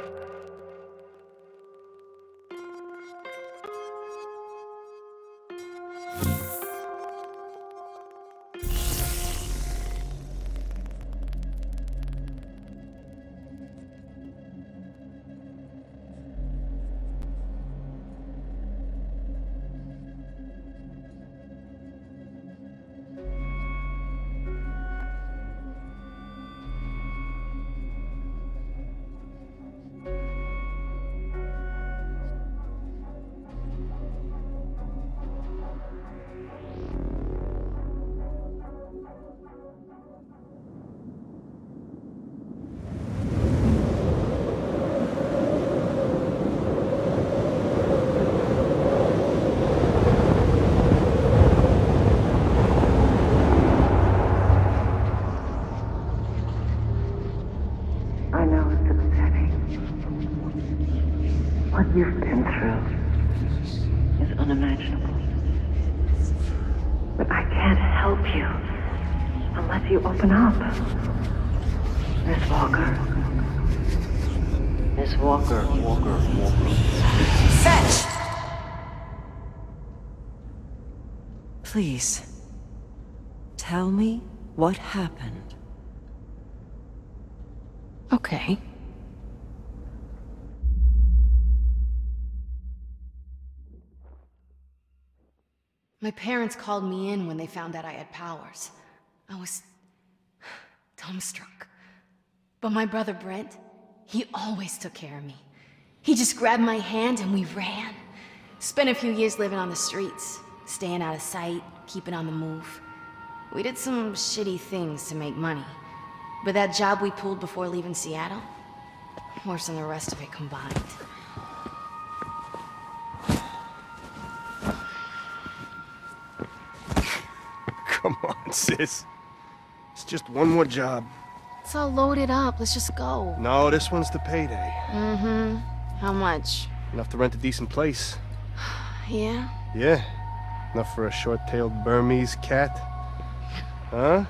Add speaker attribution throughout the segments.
Speaker 1: I
Speaker 2: Please, tell me what happened.
Speaker 3: Okay. My parents called me in when they found out I had powers. I was dumbstruck. But my brother Brent, he always took care of me. He just grabbed my hand and we ran. Spent a few years living on the streets, staying out of sight, keeping on the move. We did some shitty things to make money. But that job we pulled before leaving Seattle, worse than the rest of it combined.
Speaker 4: Come on, sis. It's just one more job.
Speaker 3: It's all loaded up. Let's just go.
Speaker 4: No, this one's the payday.
Speaker 3: Mm-hmm. How much?
Speaker 4: Enough to rent a decent place.
Speaker 3: Yeah?
Speaker 4: Yeah. Enough for a short-tailed Burmese cat. Huh?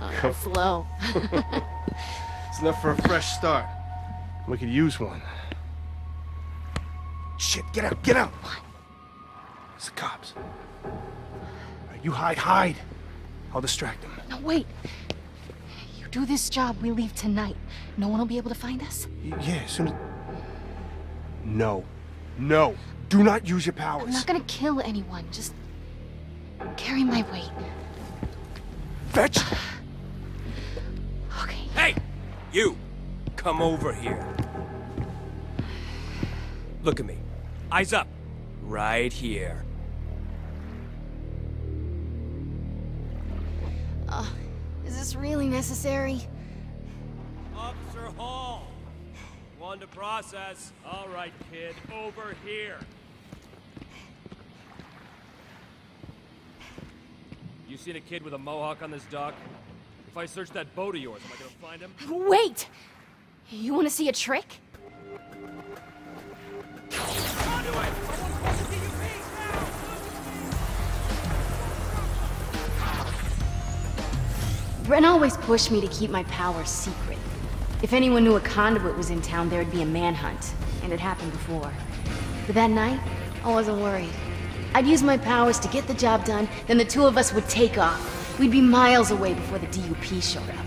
Speaker 3: Oh, that's low.
Speaker 4: It's enough for a fresh start. We could use one. Shit, get out, get out! What? It's the cops. Right, you hide, hide. I'll distract them.
Speaker 3: no, wait. You do this job, we leave tonight. No one will be able to find us?
Speaker 4: Y- Yeah, as soon as... No. No. Do not use your powers.
Speaker 3: I'm not gonna kill anyone. Just carry my weight.
Speaker 4: Fetch!
Speaker 3: Okay.
Speaker 5: Hey! You! Come over here. Look at me. Eyes up. Right here.
Speaker 3: Uh, is this really necessary?
Speaker 5: Officer Hall! One to process. All right, kid. Over here. You seen a kid with a mohawk on this dock? If I search that boat of yours, am I gonna find him?
Speaker 3: Wait! You wanna see a trick? Brent always pushed me to keep my powers secret. If anyone knew a conduit was in town, there'd be a manhunt. And it happened before. But that night, I wasn't worried. I'd use my powers to get the job done, then the two of us would take off. We'd be miles away before the DUP showed up.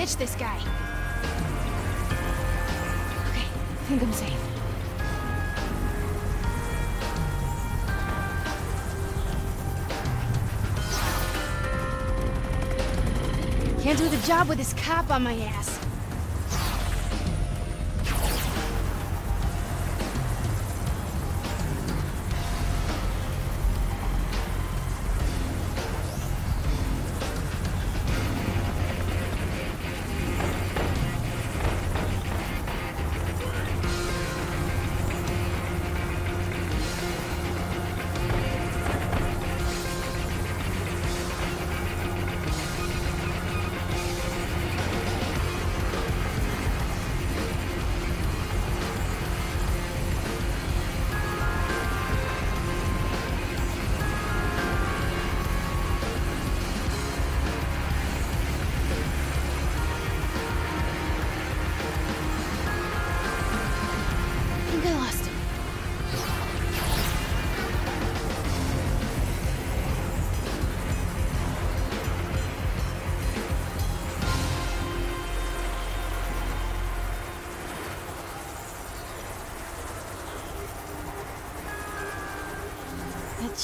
Speaker 3: Ditch this guy. Okay, I think I'm safe. Can't do the job with this cop on my ass.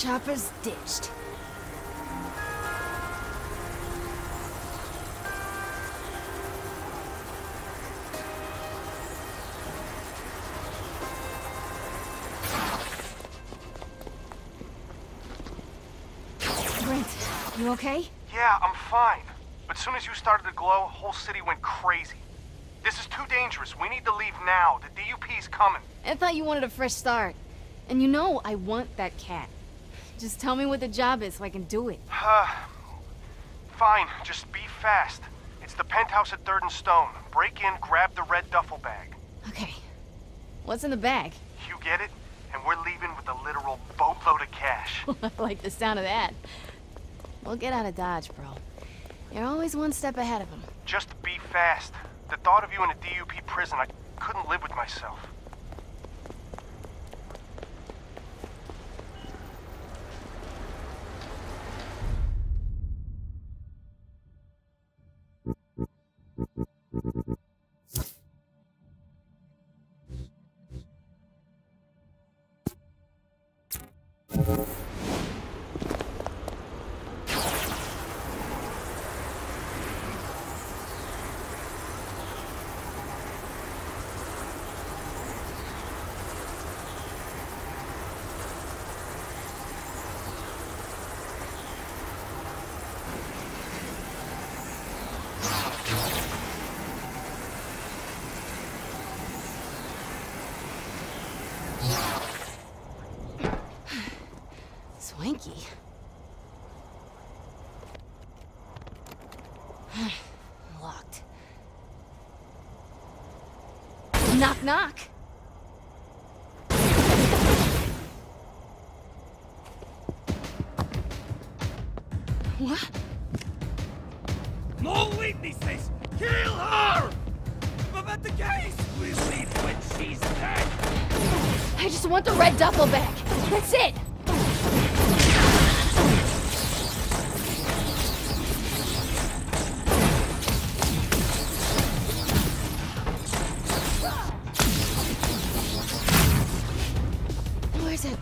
Speaker 3: Chopper's ditched. Brent, you okay?
Speaker 4: Yeah, I'm fine. But soon as you started to glow, whole city went crazy. This is too dangerous. We need to leave now. The DUP's coming.
Speaker 3: I thought you wanted a fresh start. And you know I want that cat. Just tell me what the job is so I can do it.
Speaker 4: Uh, fine. Just be fast. It's the penthouse at Third and Stone. Break in, grab the red duffel bag.
Speaker 3: Okay. What's in the bag?
Speaker 4: You get it? And we're leaving with a literal boatload of cash.
Speaker 3: I like the sound of that. We'll get out of Dodge, bro. You're always one step ahead of him.
Speaker 4: Just be fast. The thought of you in a DUP prison, I couldn't live with myself.
Speaker 3: Knock, knock. What?
Speaker 5: No witnesses! Kill her! But the case! We'll leave when she's dead!
Speaker 3: I just want the red duffel bag. That's it.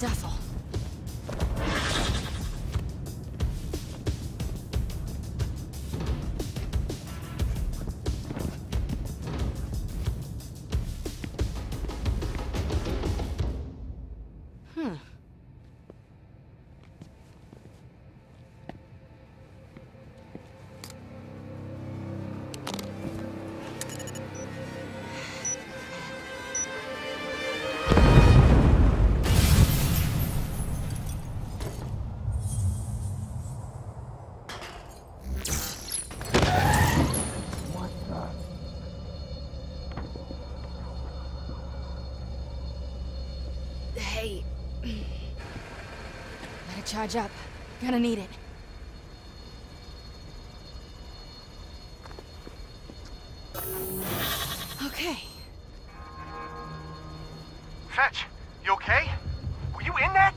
Speaker 3: Duffel? charge up. Gonna need it. Okay.
Speaker 4: Fetch, you okay? Were you in that?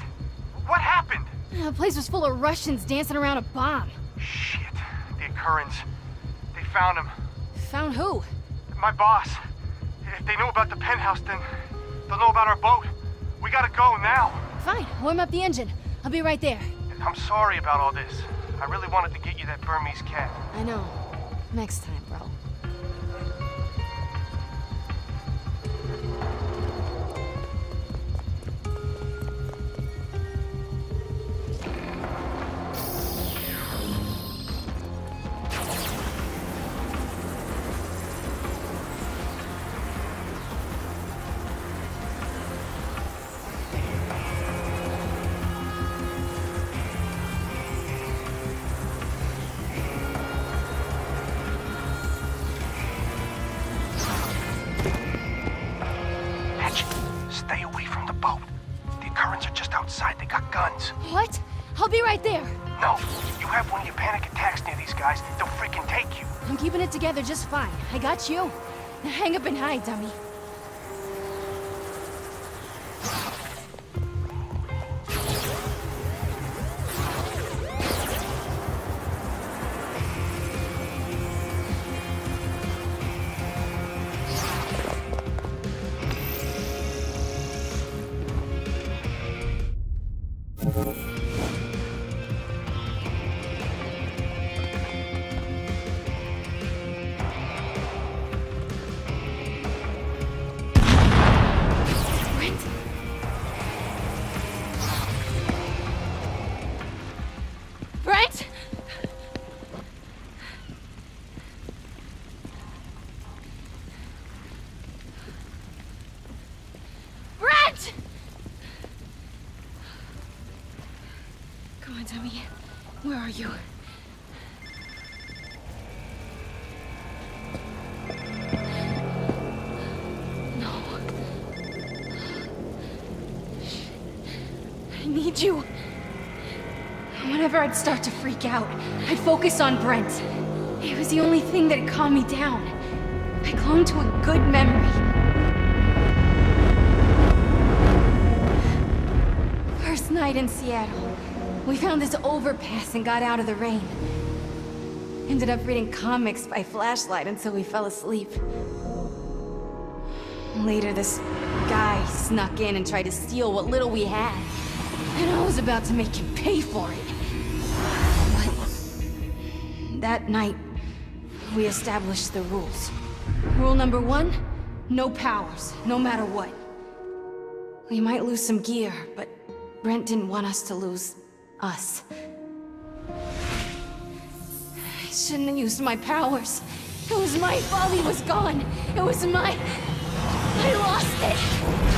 Speaker 4: What happened?
Speaker 3: The place was full of Russians dancing around a bomb.
Speaker 4: Shit. The Akurra. They found him.
Speaker 3: Found who?
Speaker 4: My boss. If they knew about the penthouse, then they'll know about our boat. We gotta go now.
Speaker 3: Fine, warm up the engine. I'll be right there.
Speaker 4: I'm sorry about all this. I really wanted to get you that Burmese cat.
Speaker 3: I know. Next time, bro.
Speaker 4: Just
Speaker 3: fine. I got you. Now hang up and hide, dummy. You. Whenever I'd start to freak out, I'd focus on Brent. It was the only thing that'd calm me down. I clung to a good memory. First night in Seattle, we found this overpass and got out of the rain. Ended up reading comics by flashlight until we fell asleep. Later, this guy snuck in and tried to steal what little we had. And I was about to make him pay for it. But that night, we established the rules. Rule number one, no powers, no matter what. We might lose some gear, but Brent didn't want us to lose us. I shouldn't have used my powers. It was my fault he was gone. It was my... I lost it!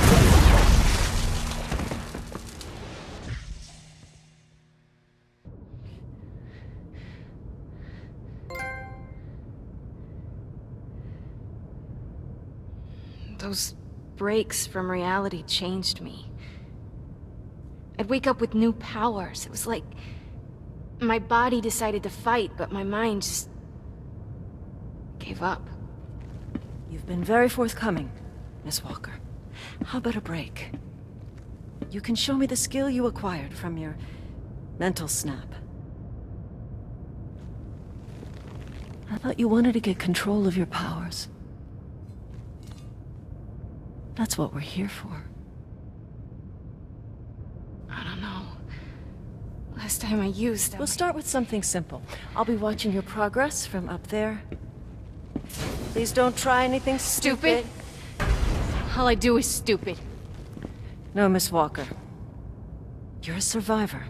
Speaker 3: Those breaks from reality changed me. I'd wake up with new powers. It was like my body decided to fight, but my mind just gave up.
Speaker 2: You've been very forthcoming, Miss Walker. How about a break? You can show me the skill you acquired from your mental snap. I thought you wanted to get control of your powers. That's what we're here for.
Speaker 3: I don't know. Last time I used them.
Speaker 2: We'll start with something simple. I'll be watching your progress from up there. Please don't try anything stupid.
Speaker 3: Stupid? All I do is stupid.
Speaker 2: No, Miss Walker. You're a survivor.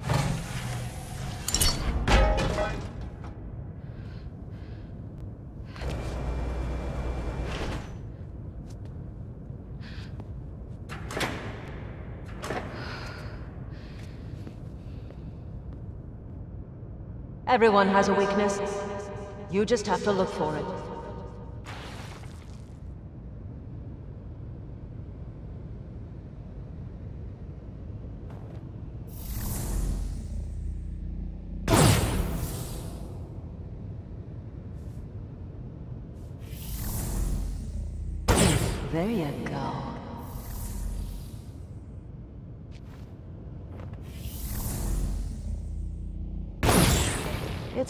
Speaker 2: Everyone has a weakness. You just have to look for it.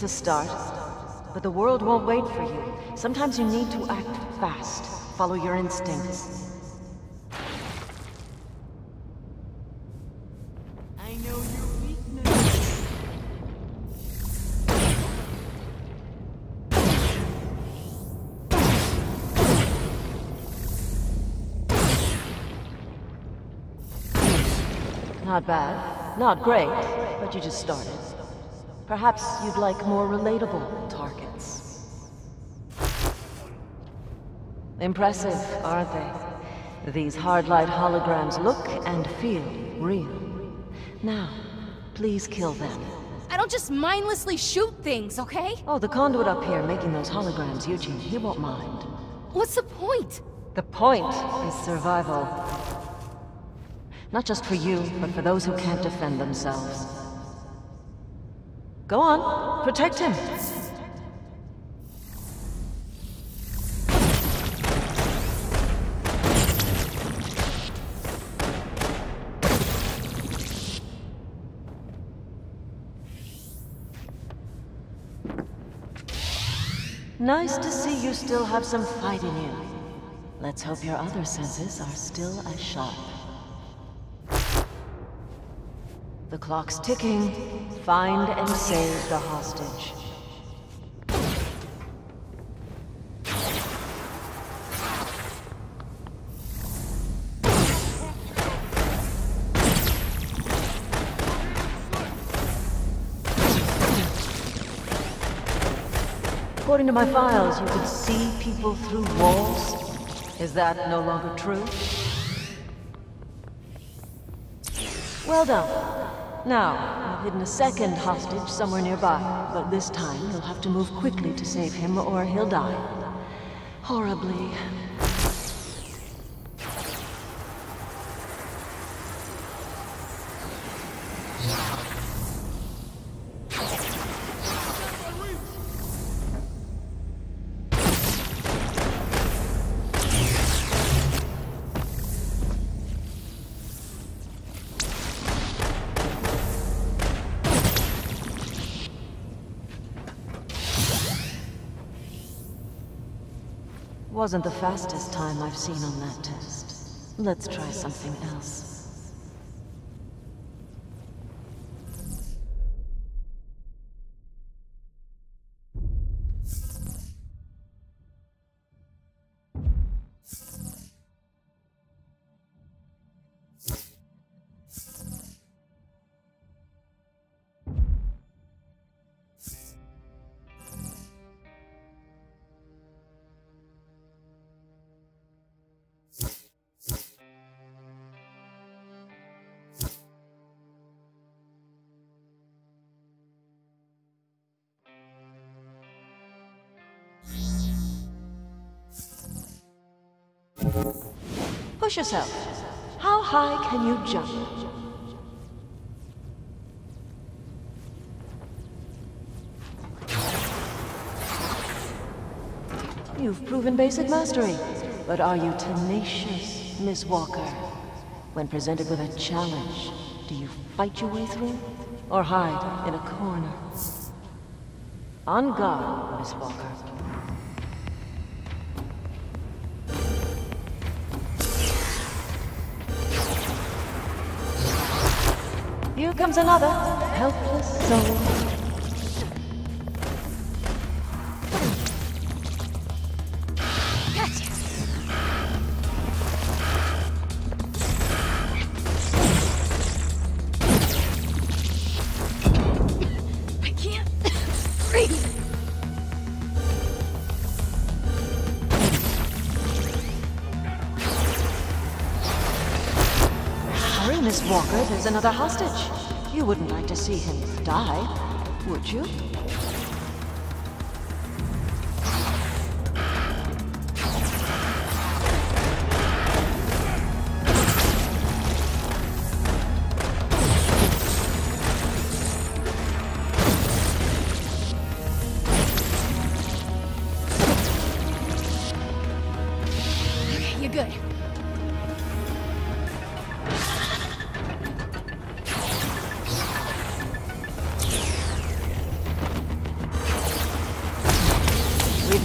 Speaker 2: It's a start, but the world won't wait for you. Sometimes you need to act fast. Follow your instincts.
Speaker 3: I know your weakness.
Speaker 2: Not bad. Not great, but you just started. Perhaps you'd like more relatable targets. Impressive, aren't they? These hard light holograms look and feel real. Now, please kill them.
Speaker 3: I don't just mindlessly shoot things, okay?
Speaker 2: Oh, the conduit up here making those holograms, Eugene, he won't mind.
Speaker 3: What's the point?
Speaker 2: The point is survival. Not just for you, but for those who can't defend themselves. Go on, protect him. Nice to see you still have some fight in you. Let's hope your other senses are still as sharp. The clock's ticking. Find and save the hostage. According to my files, you could see people through walls. Is that no longer true? Well done. Now, I've hidden a second hostage somewhere nearby, but this time you'll have to move quickly to save him or he'll die. Horribly. Wasn't the fastest time I've seen on that test. Let's try something else. Push yourself. How high can you jump? You've proven basic mastery. But are you tenacious, Miss Walker? When presented with a challenge, do you fight your way through? Or hide in a corner? On guard, Miss Walker. Comes another helpless soul. Miss Walker, there's another hostage. You wouldn't like to see him die, would you?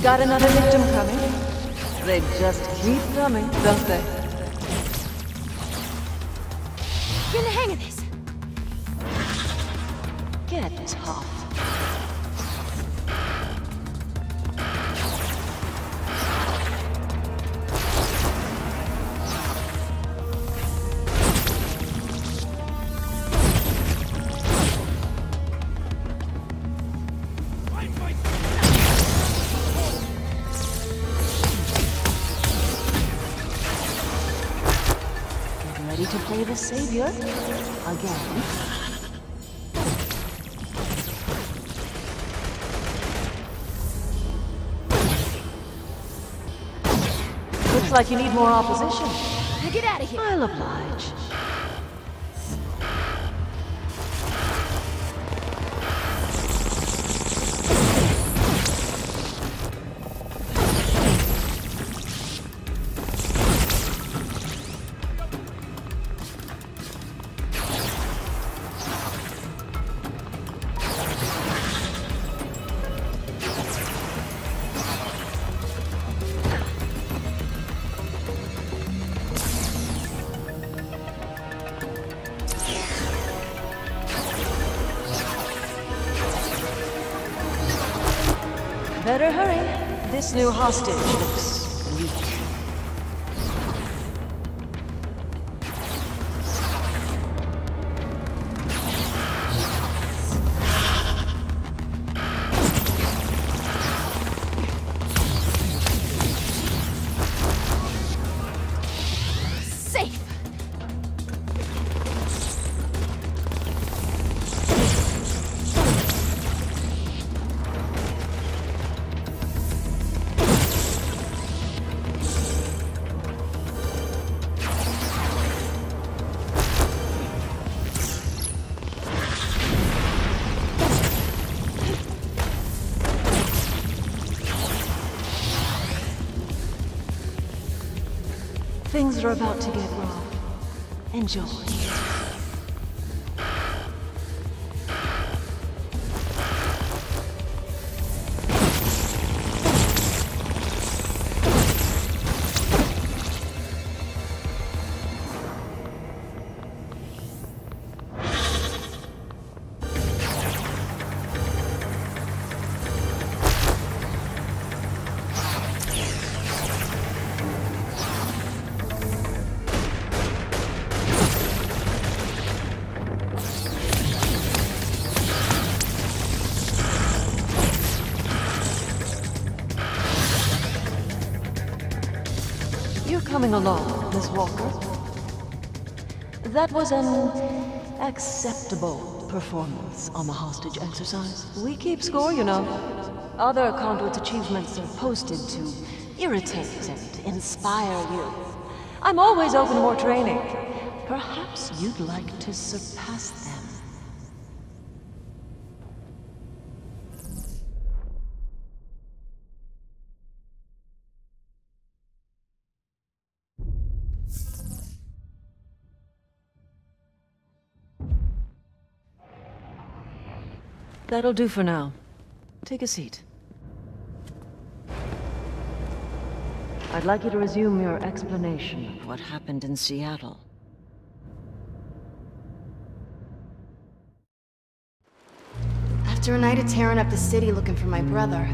Speaker 2: Got another victim coming. They just keep coming, don't they? Like you need more opposition.
Speaker 3: Now get out of here.
Speaker 2: I'll oblige. Better hurry. This new hostage looks Are about to get raw. Enjoy. That was an acceptable performance on the hostage exercise. We keep score, you know. Other conduit's achievements are posted to irritate and inspire you. I'm always open to more training. Perhaps you'd like to surpass them. That'll do for now. Take a seat. I'd like you to resume your explanation of what happened in Seattle.
Speaker 3: After a night of tearing up the city looking for my brother,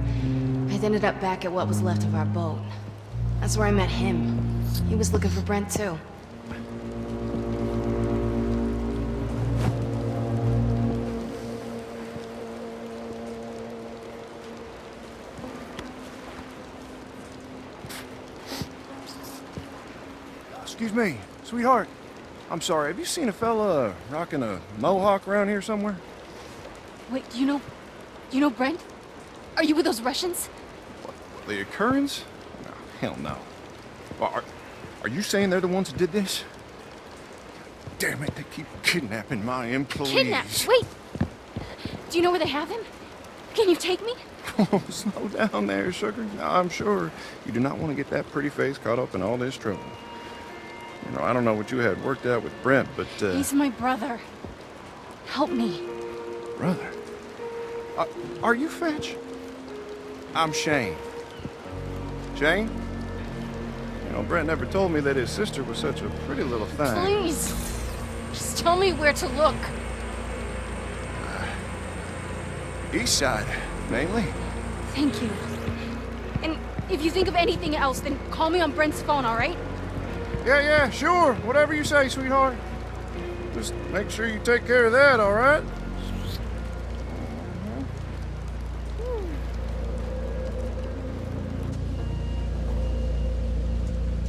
Speaker 3: I ended up back at what was left of our boat. That's where I met him. He was looking for Brent too.
Speaker 6: Excuse me, sweetheart. I'm sorry, have you seen a fella rocking a mohawk around here somewhere?
Speaker 3: Wait, do you know... you know Brent? Are you with those Russians?
Speaker 6: The Akurra? No, hell no. Are, are you saying they're the ones that did this? Damn it, they keep kidnapping my employees.
Speaker 3: Kidnapped! Wait! Do you know where they have him? Can you take me?
Speaker 6: Oh, slow down there, sugar. I'm sure you do not want to get that pretty face caught up in all this trouble. You know, I don't know what you had worked out with Brent, but, uh...
Speaker 3: He's my brother. Help me.
Speaker 6: Brother? Uh, are you Fetch? I'm Shane.
Speaker 4: Shane? You know, Brent never told me that his sister was such a pretty little thing.
Speaker 3: Please! Just tell me where to look.
Speaker 4: East side, mainly.
Speaker 3: Thank you. And if you think of anything else, then call me on Brent's phone, alright?
Speaker 4: Yeah, yeah, sure. Whatever you say, sweetheart. Just make sure you take care of that, all right?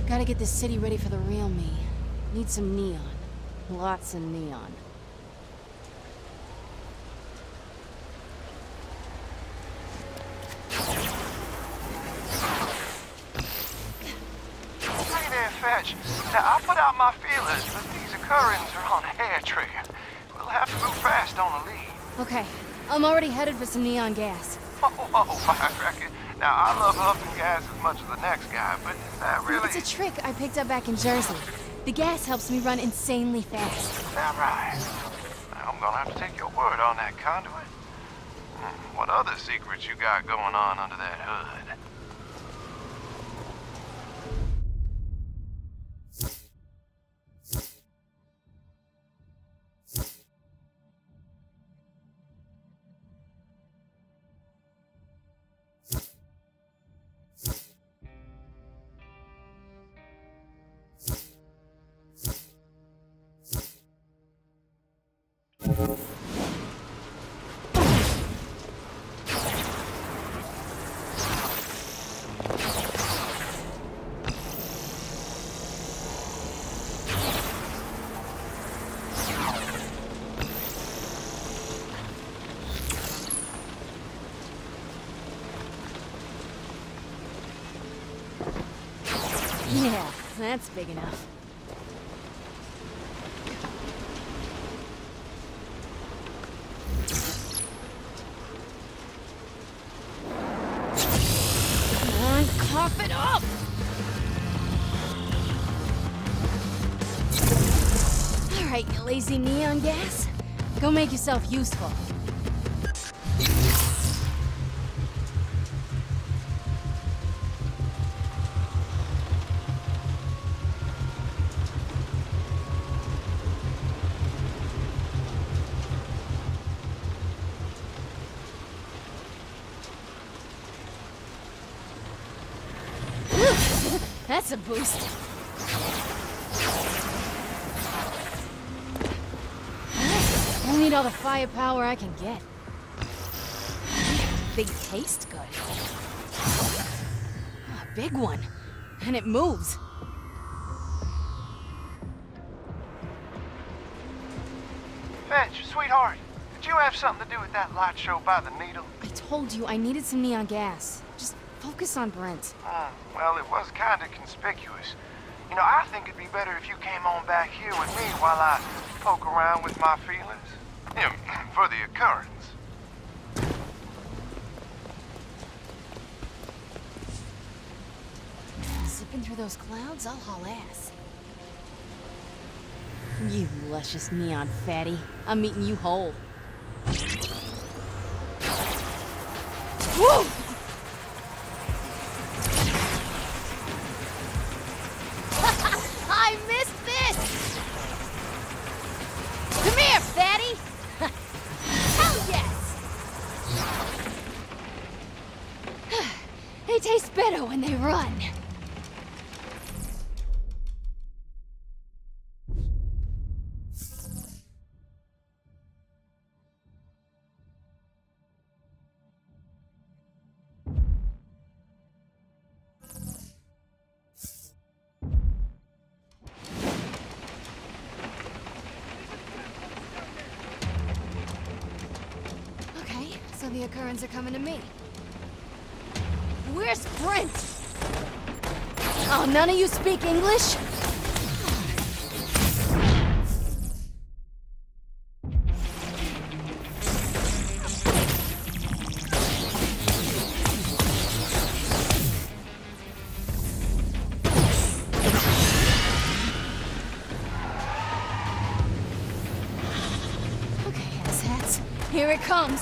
Speaker 3: Gotta get this city ready for the real me. Need some neon. Lots of neon. I'm already headed for some neon gas.
Speaker 7: Whoa, whoa, firecracker. Now, I love huffing gas as much as the next guy, but is that really...
Speaker 3: It's a trick I picked up back in Jersey. The gas helps me run insanely fast.
Speaker 7: Is that I'm gonna have to take your word on that conduit. Hmm, what other secrets you got going on under that hood?
Speaker 3: Yeah, that's big enough. On, cough it up! Alright, you lazy neon gas. Go make yourself useful. That's a boost. I need all the firepower I can get. They taste good. A big one. And it moves.
Speaker 7: Fetch, sweetheart, did you have something to do with that light show by the needle?
Speaker 3: I told you I needed some neon gas. Just focus on Brent.
Speaker 7: Was You know, I think it'd be better if you came on back here with me while I poke around with my feelings. Yeah, for the Akurra.
Speaker 3: Zipping through those clouds, I'll haul ass. You luscious neon fatty. I'm eating you whole. Woo! Run. Okay, so the Akurra are coming to me. Where's Brent? Oh, none of you speak English? Okay. Here it comes.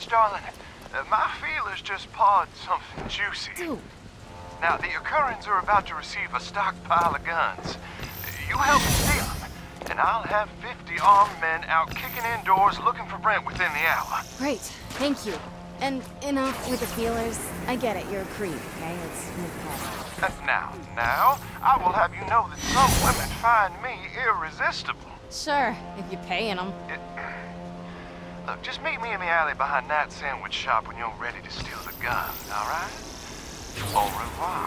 Speaker 7: Fetch, darling. Uh, my feelers just pawed something juicy.
Speaker 3: Dude,
Speaker 7: Now, the Akurras are about to receive a stockpile of guns. You help me steal them, and I'll have 50 armed men out kicking in doors looking for Brent within the hour.
Speaker 3: great. Thank you. And enough with the feelers. I get it, you're a creep, okay? It's mid-call.
Speaker 7: And now, now, I will have you know that some women find me irresistible.
Speaker 3: Sure, if you're paying them.
Speaker 7: Look, just meet me in the alley behind that sandwich shop when you're ready to steal the gun, all right? Au revoir.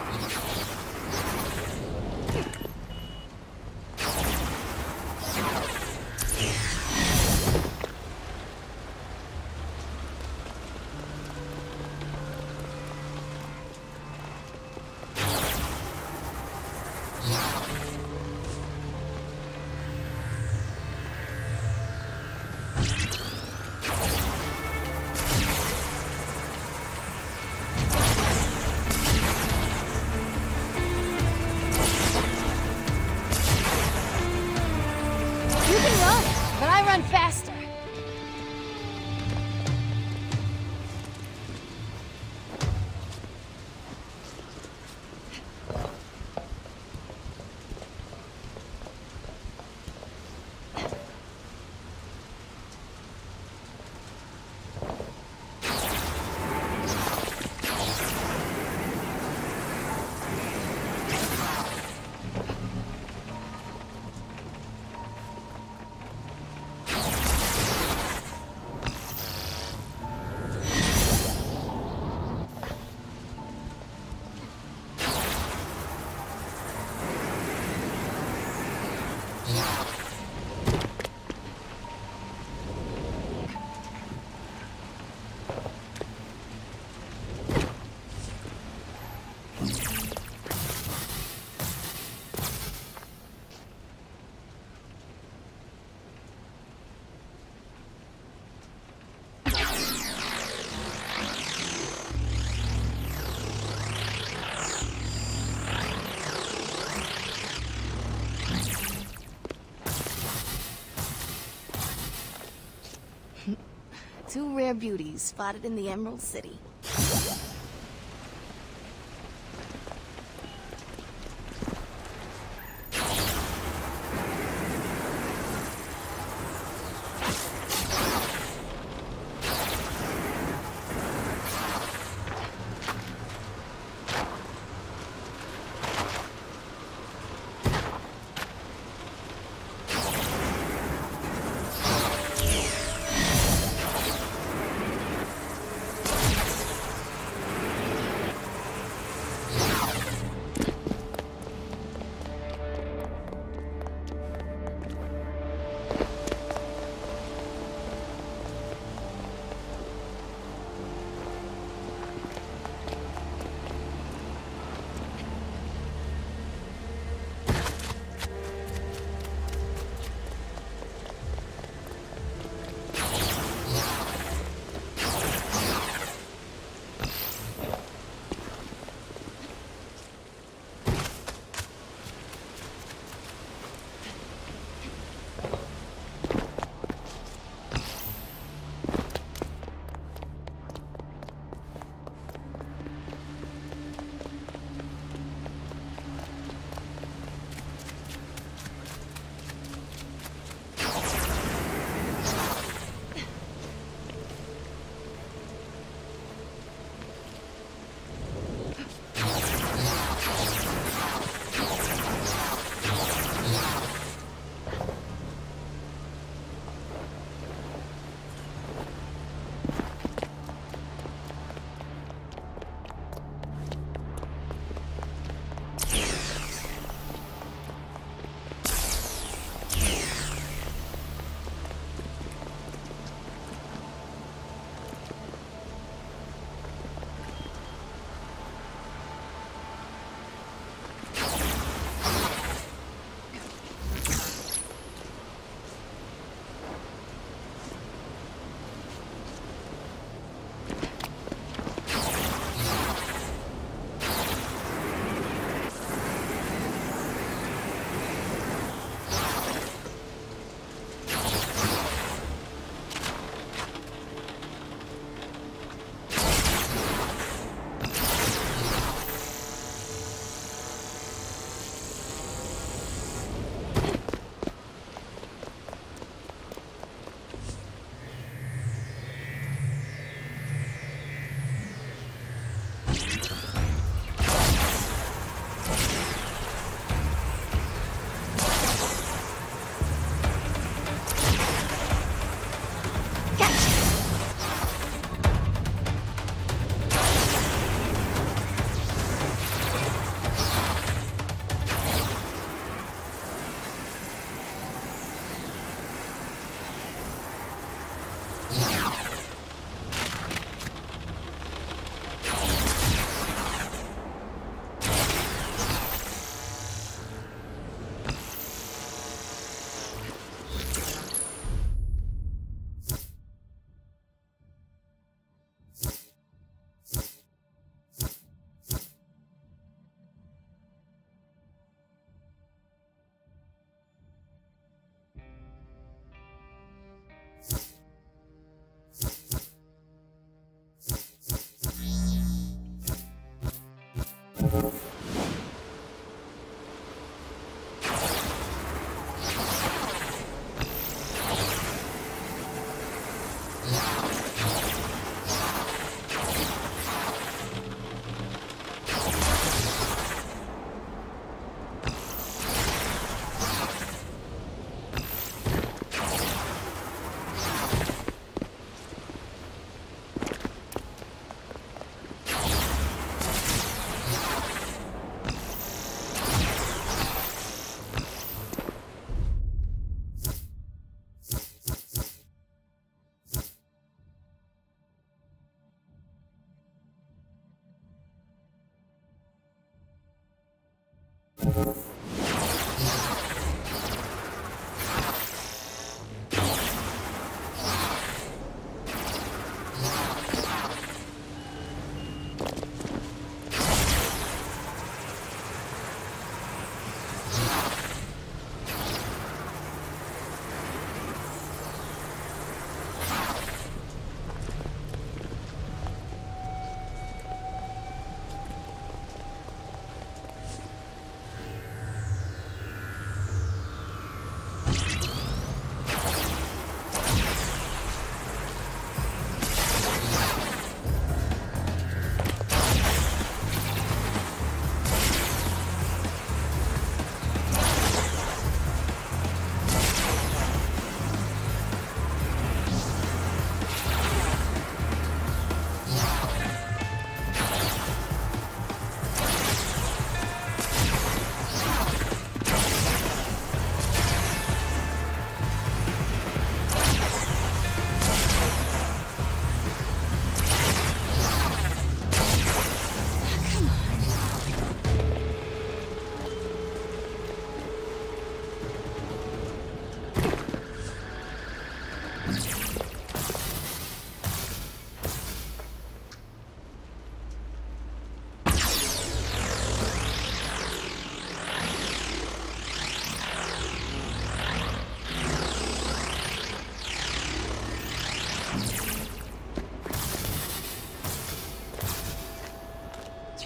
Speaker 3: Rare beauties spotted in the Emerald City. Yeah.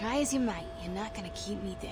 Speaker 3: Try as you might, you're not gonna keep me down.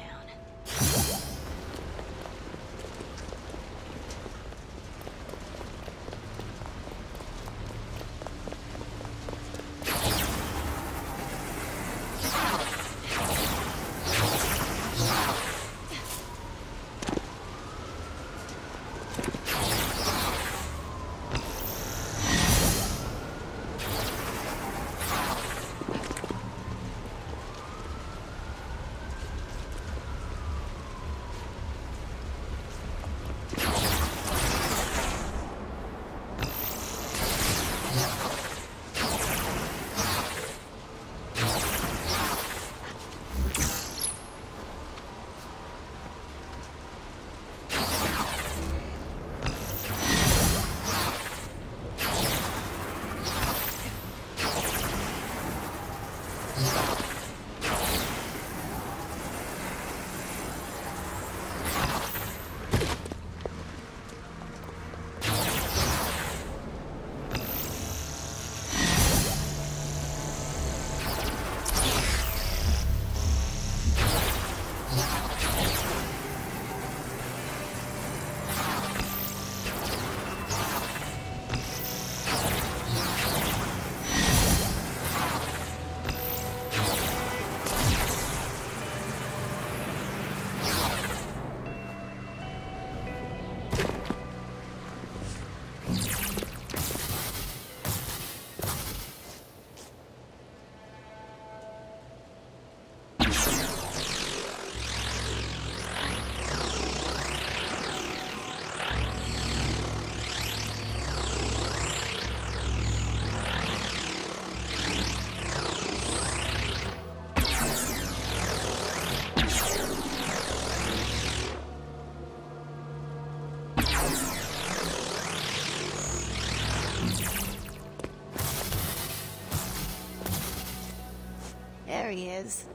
Speaker 3: He is.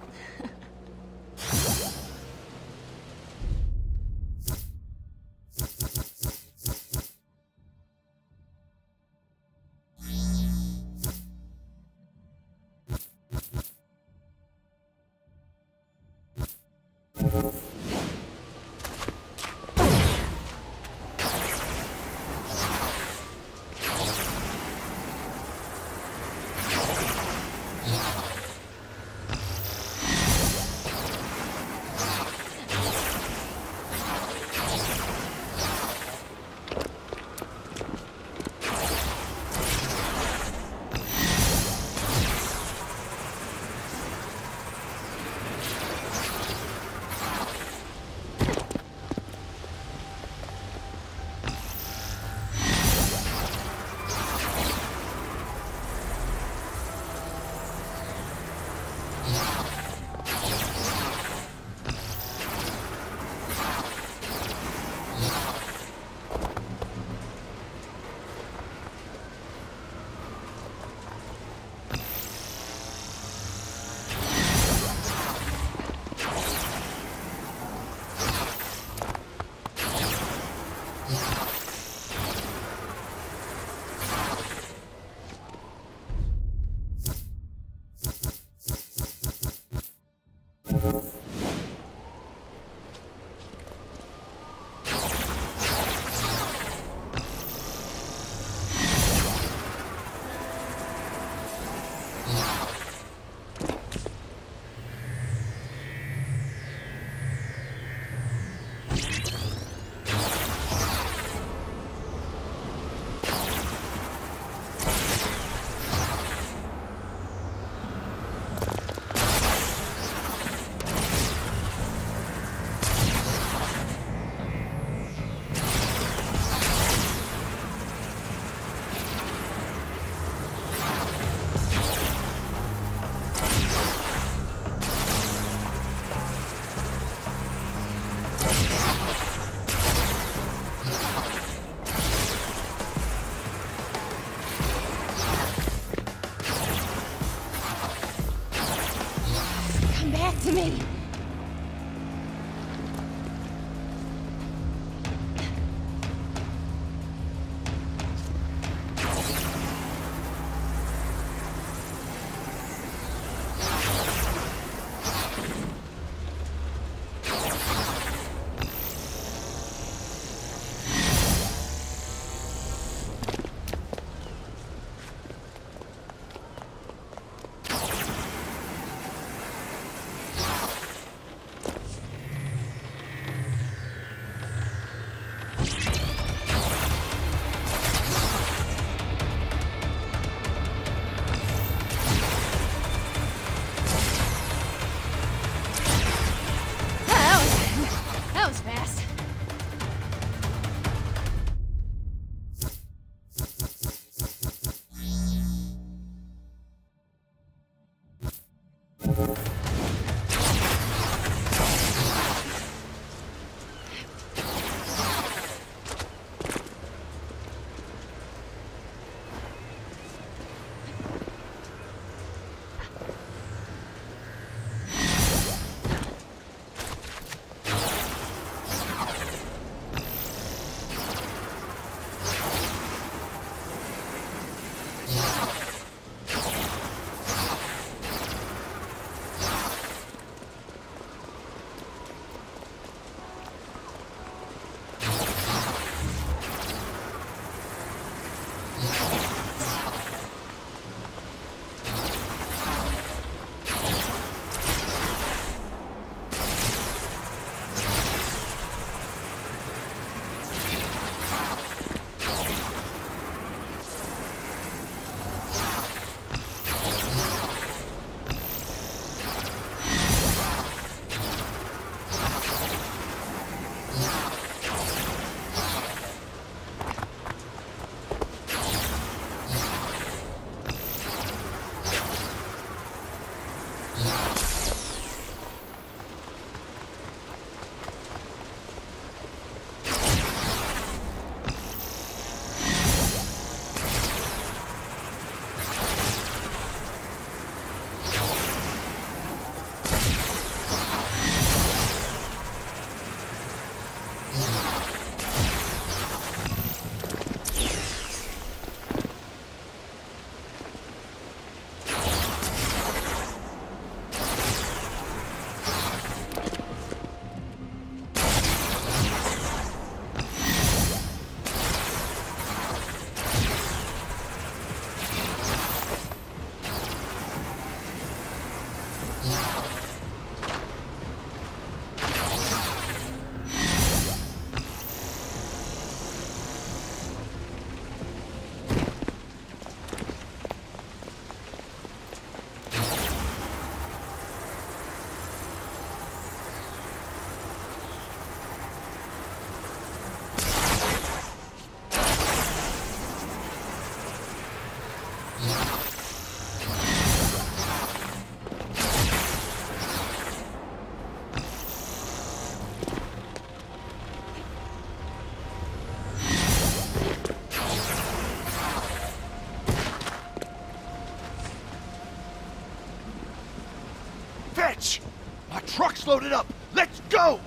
Speaker 7: Loaded up. Let's go!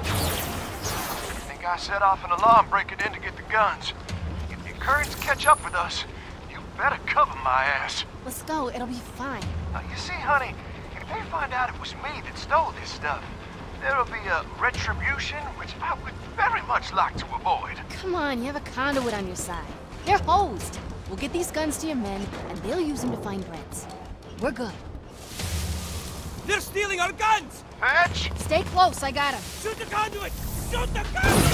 Speaker 7: I think I set off an alarm breaking in to get the guns. If the Currents catch up with us, you better cover my ass.
Speaker 3: Let's go, it'll be fine.
Speaker 7: Now, you see, honey, if they find out it was me that stole this stuff, there'll be a retribution which I would very much like to avoid.
Speaker 3: Come on, you have a conduit on your side. They're hosed. We'll get these guns to your men, and they'll use them to find Brent's. We're good.
Speaker 5: They're stealing our guns!
Speaker 7: Fetch!
Speaker 3: Stay close, I got him.
Speaker 5: Shoot the conduit! Shoot the conduit!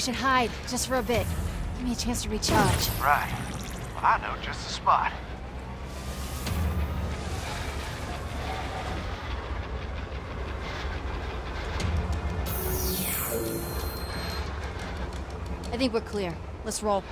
Speaker 3: We should hide, just for a bit. Give me a chance to recharge.
Speaker 7: Right. Well, I know just the spot.
Speaker 3: I think we're clear. Let's roll.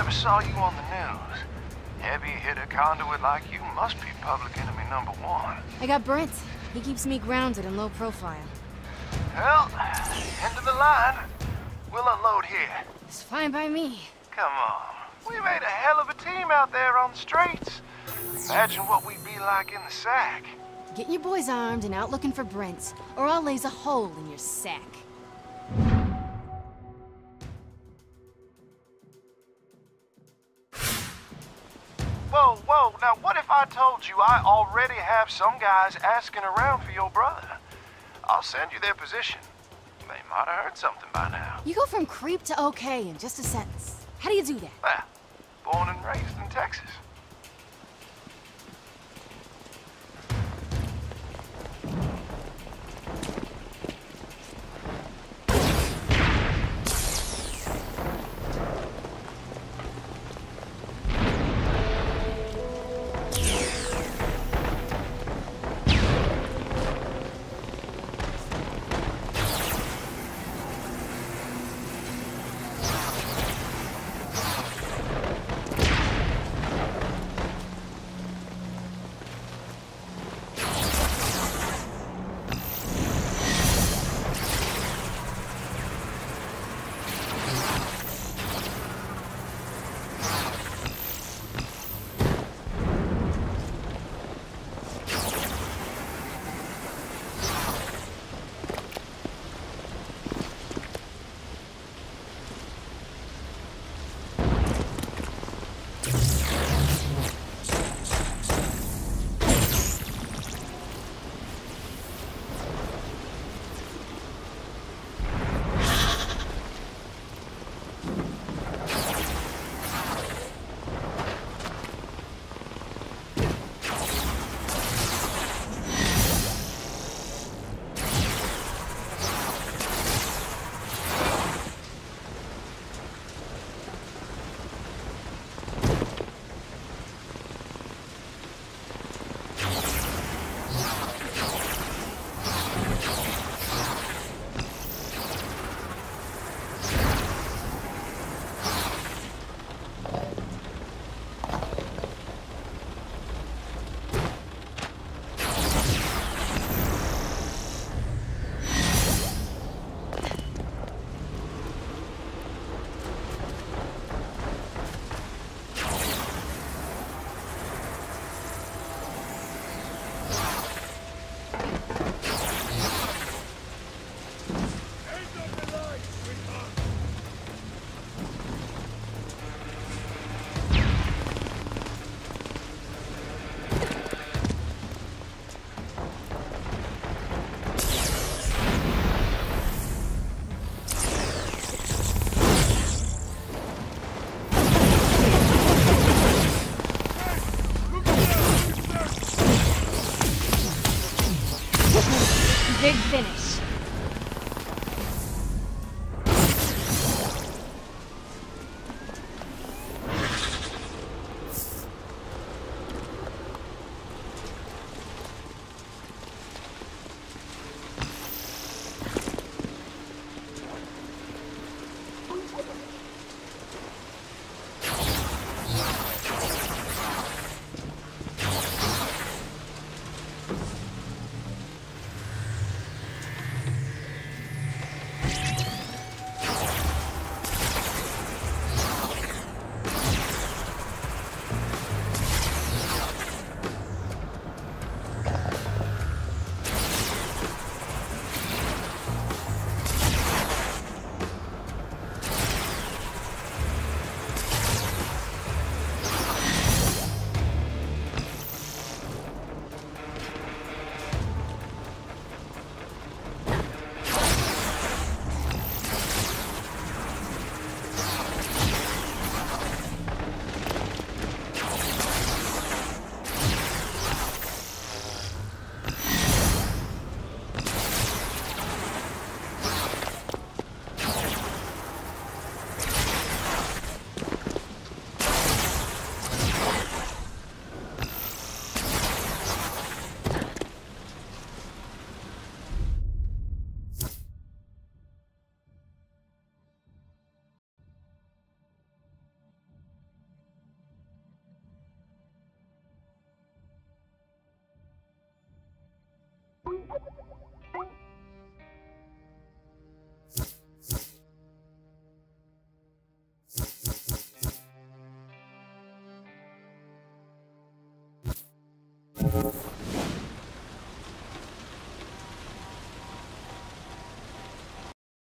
Speaker 7: Never saw you on the news? Heavy hitter conduit like you must be public enemy number one.
Speaker 3: I got Brent. He keeps me grounded and low profile.
Speaker 7: Well, end of the line. We'll unload here.
Speaker 3: It's fine by me.
Speaker 7: Come on. We made a hell of a team out there on the streets. Imagine what we'd be like in the sack.
Speaker 3: Get your boys armed and out looking for Brent, or I'll laze a hole in your sack.
Speaker 7: I told you I already have some guys asking around for your brother? I'll send you their position. They might have heard something by now.
Speaker 3: You go from creep to okay in just a sentence. How do you do that?
Speaker 7: Well, born and raised in Texas.